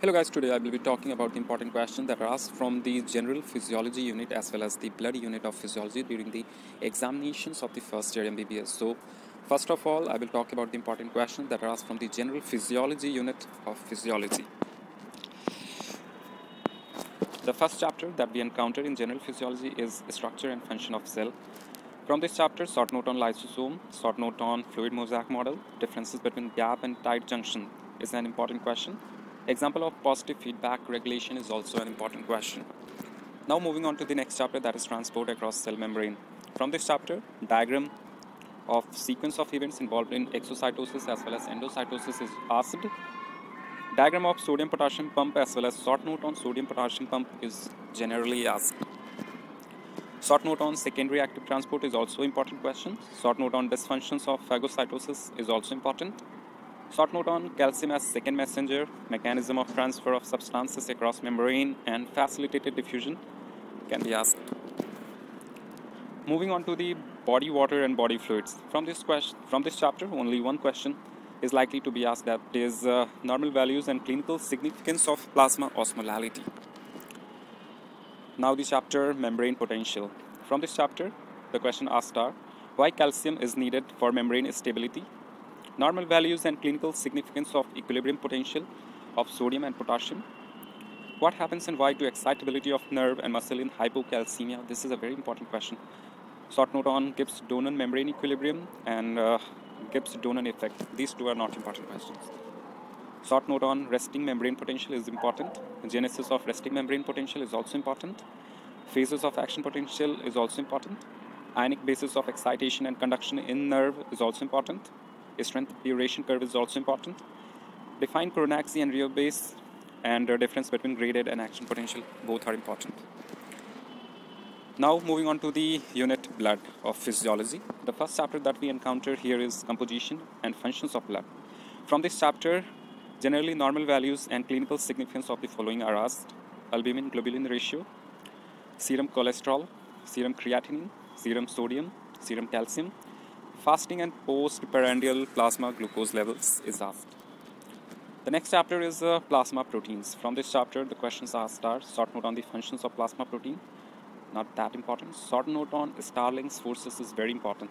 Hello guys, today I will be talking about the important questions that are asked from the general physiology unit as well as the blood unit of physiology during the examinations of the first year MBBS. So first of all, I will talk about the important questions that are asked from the general physiology unit of physiology. The first chapter that we encounter in general physiology is structure and function of cell. From this chapter, short note on lysosome, short note on fluid mosaic model, differences between gap and tight junction is an important question Example of positive feedback regulation is also an important question. Now moving on to the next chapter that is transport across cell membrane. From this chapter, diagram of sequence of events involved in exocytosis as well as endocytosis is asked. Diagram of sodium potassium pump as well as short note on sodium potassium pump is generally asked. Short note on secondary active transport is also important question. Short note on dysfunctions of phagocytosis is also important. Short note on calcium as second messenger, mechanism of transfer of substances across membrane and facilitated diffusion can be asked. Moving on to the body water and body fluids. From this question, from this chapter, only one question is likely to be asked that is uh, normal values and clinical significance of plasma osmolality. Now the chapter membrane potential. From this chapter, the question asked are why calcium is needed for membrane stability normal values and clinical significance of equilibrium potential of sodium and potassium. What happens and why to excitability of nerve and muscle in hypocalcemia? This is a very important question. Short note on Gibbs-Donnan membrane equilibrium and uh, Gibbs-Donnan effect. These two are not important questions. Short note on resting membrane potential is important. Genesis of resting membrane potential is also important. Phases of action potential is also important. Ionic basis of excitation and conduction in nerve is also important strength duration curve is also important. Define chronaxy and rheobase and the difference between graded and action potential both are important. Now moving on to the unit blood of physiology. The first chapter that we encounter here is composition and functions of blood. From this chapter, generally normal values and clinical significance of the following are asked. Albumin globulin ratio, serum cholesterol, serum creatinine, serum sodium, serum calcium, fasting and postprandial plasma glucose levels is asked. The next chapter is uh, plasma proteins. From this chapter, the questions asked are short note on the functions of plasma protein, not that important. Short note on Starling's forces is very important.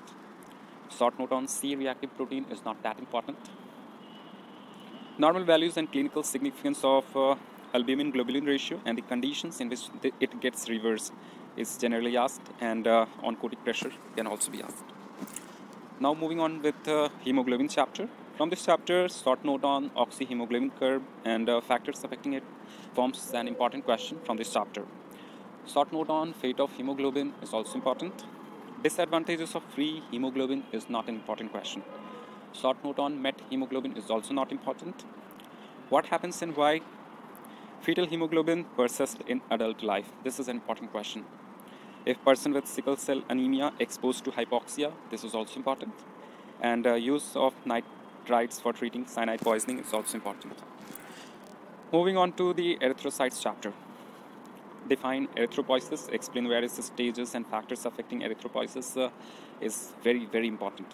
Short note on C reactive protein is not that important. Normal values and clinical significance of uh, albumin globulin ratio and the conditions in which it gets reversed is generally asked, and uh, oncotic pressure can also be asked. Now moving on with uh, hemoglobin chapter. From this chapter, short note on oxyhemoglobin curve and uh, factors affecting it forms an important question from this chapter. Short note on fate of hemoglobin is also important. Disadvantages of free hemoglobin is not an important question. Short note on methemoglobin is also not important. What happens and why fetal hemoglobin persists in adult life? This is an important question. If person with sickle cell anemia exposed to hypoxia, this is also important. And uh, use of nitrites for treating cyanide poisoning is also important. Moving on to the erythrocytes chapter. Define erythropoiesis, explain various stages and factors affecting erythropoiesis uh, is very, very important.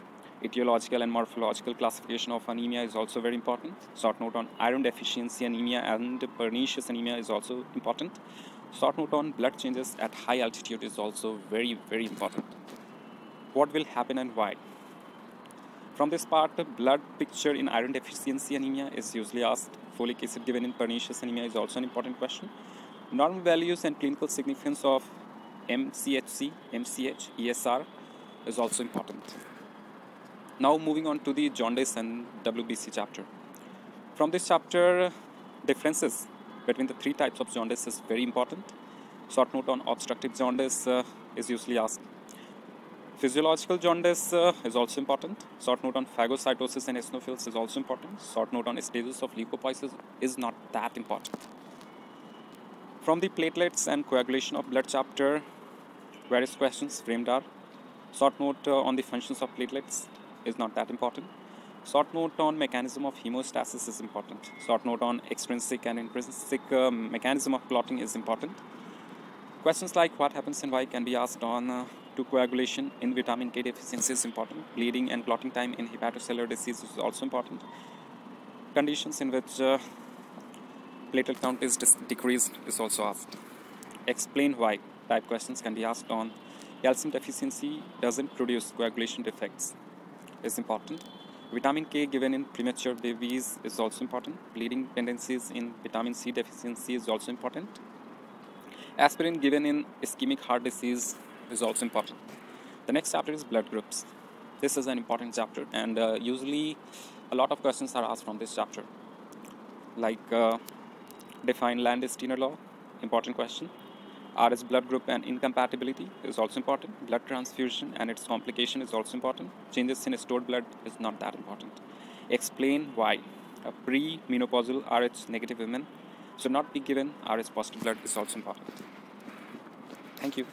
Etiological and morphological classification of anemia is also very important. Short note on iron deficiency anemia and pernicious anemia is also important. Short note on blood changes at high altitude is also very, very important. What will happen and why? From this part, the blood picture in iron deficiency anemia is usually asked. Folic acid given in pernicious anemia is also an important question. Normal values and clinical significance of MCHC, MCH, ESR is also important. Now moving on to the jaundice and WBC chapter. From this chapter, differences between the three types of jaundice is very important. Short note on obstructive jaundice uh, is usually asked. Physiological jaundice uh, is also important. Short note on phagocytosis and eosinophils is also important. Short note on stages of leukopoiesis is not that important. From the platelets and coagulation of blood chapter, various questions framed are. Short note uh, on the functions of platelets is not that important. Short note on mechanism of hemostasis is important. Short note on extrinsic and intrinsic uh, mechanism of clotting is important. Questions like what happens and why can be asked on uh, to coagulation in vitamin K deficiency is important. Bleeding and clotting time in hepatocellular disease is also important. Conditions in which uh, platelet count is decreased is also asked. Explain why. Type questions can be asked on calcium deficiency doesn't produce coagulation defects. Is important. Vitamin K given in premature babies is also important. Bleeding tendencies in vitamin C deficiency is also important. Aspirin given in ischemic heart disease is also important. The next chapter is blood groups. This is an important chapter, and uh, usually a lot of questions are asked from this chapter. Like uh, define Landsteiner law, important question. Rh blood group and incompatibility is also important. Blood transfusion and its complication is also important. Changes in stored blood is not that important. Explain why a pre-menopausal Rh negative women should not be given Rh positive blood is also important. Thank you.